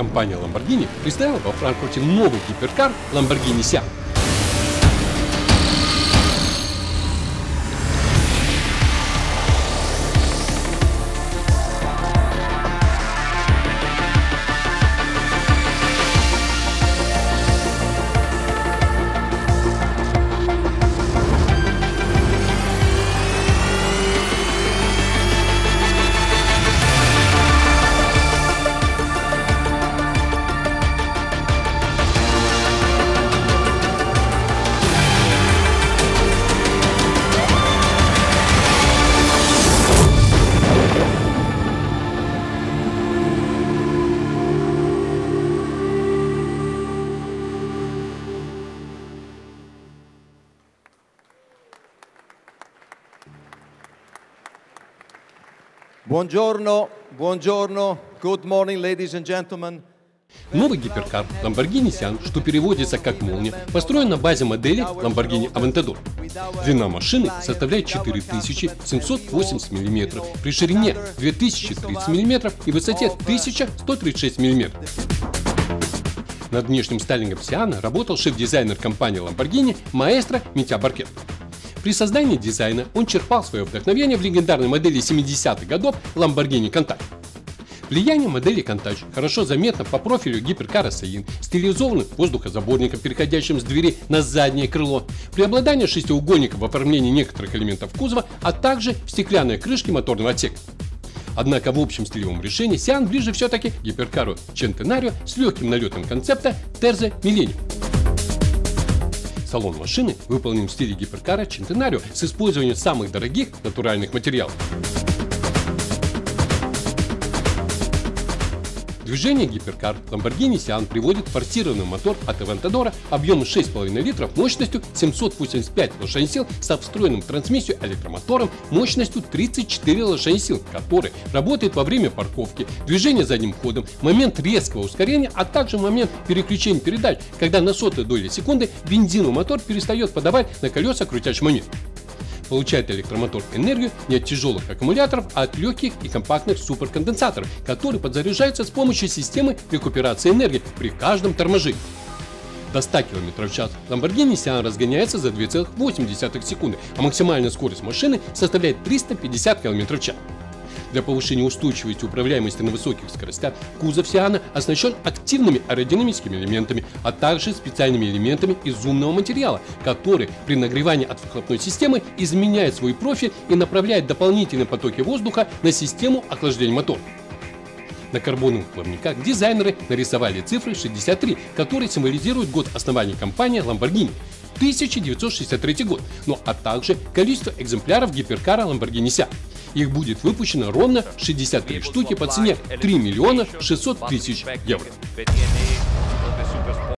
компания Lamborghini представила во Франкфурте новый гиперкар Lamborghini Sian. Buongiorno, buongiorno, good morning, ladies and gentlemen. Новый гиперкар Lamborghini Sian, что переводится как «молния», построен на базе модели Lamborghini Aventador. Длина машины составляет 4780 мм, при ширине 2030 мм и высоте 1136 мм. Над внешним стайлингом Сиана работал шеф-дизайнер компании Lamborghini маэстро Митя Баркет. При создании дизайна он черпал свое вдохновение в легендарной модели 70-х годов Lamborghini Countach. Влияние модели Countach хорошо заметно по профилю гиперкара Саин, стилизованным воздухозаборником, переходящим с двери на заднее крыло, преобладание шестиугольников в оформлении некоторых элементов кузова, а также в стеклянной крышке моторного отсека. Однако в общем стилевом решении Сиан ближе все-таки гиперкару Centenario с легким налетом концепта Terza Millennium. Салон машины выполнен в стиле гиперкара Centenario с использованием самых дорогих натуральных материалов. Движение гиперкар. Lamborghini Sian приводит форсированный мотор от Aventador объемом 6,5 литров мощностью 785 лошадиных сил со встроенным в трансмиссию электромотором мощностью 34 лошадиных сил, который работает во время парковки, движения задним ходом, момент резкого ускорения, а также момент переключения передач, когда на сотую доли секунды бензиновый мотор перестает подавать на колеса крутящий момент получает электромотор энергию не от тяжелых аккумуляторов, а от легких и компактных суперконденсаторов, которые подзаряжаются с помощью системы рекуперации энергии при каждом торможении. До 100 км в час Lamborghini Sian разгоняется за 2,8 секунды, а максимальная скорость машины составляет 350 км в час. Для повышения устойчивости управляемости на высоких скоростях кузов Сиана оснащен активными аэродинамическими элементами, а также специальными элементами из умного материала, который при нагревании от выхлопной системы изменяет свой профиль и направляет дополнительные потоки воздуха на систему охлаждения мотора. На карбоновых плавниках дизайнеры нарисовали цифры 63, которые символизируют год основания компании Lamborghini. 1963 год, ну а также количество экземпляров гиперкара Lamborghini Sian. Их будет выпущено ровно 63 штуки по цене 3 миллиона 600 тысяч евро.